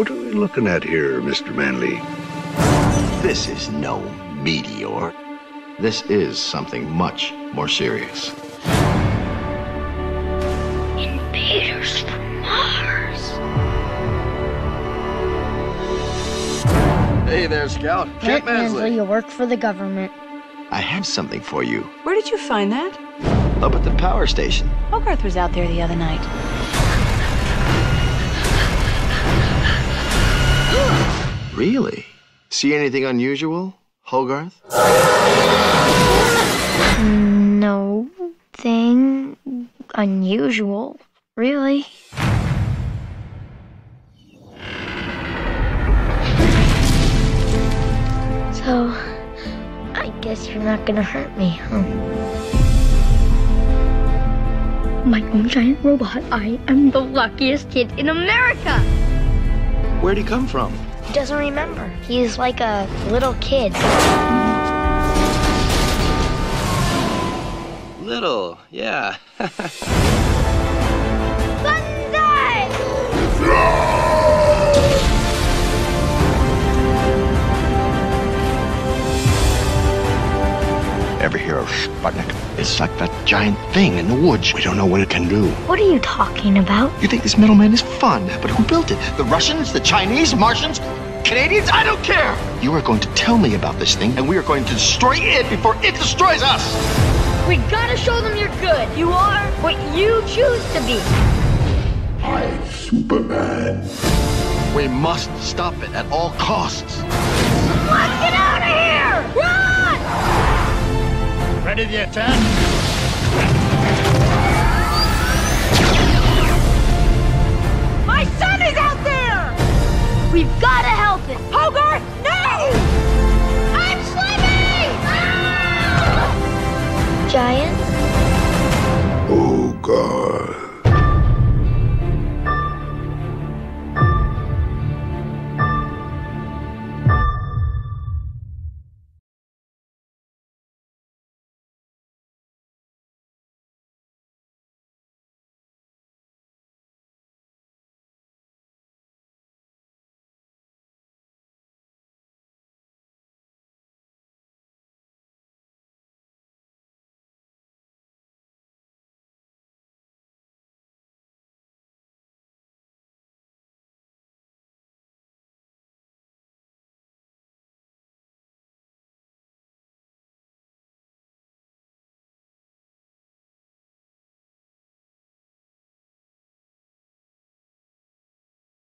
What are we looking at here, Mr. Mansley? This is no meteor. This is something much more serious. Invaders from Mars. Hey there, Scout. Kent Mansley, you work for the government. I have something for you. Where did you find that? Up at the power station. Hogarth was out there the other night. Really? See anything unusual, Hogarth? No thing unusual, really. So, I guess you're not gonna hurt me, huh? My own giant robot. I am the luckiest kid in America. Where'd he come from? He doesn't remember. He's like a little kid. Little, yeah. Ever hear of Sputnik? It's like that giant thing in the woods. We don't know what it can do. What are you talking about? You think this middleman is fun, but who built it? The Russians, the Chinese, Martians, Canadians? I don't care! You are going to tell me about this thing, and we are going to destroy it before it destroys us! We gotta show them you're good. You are what you choose to be. I'm Superman. We must stop it at all costs. Let's get out of here! Run! Ready the attack?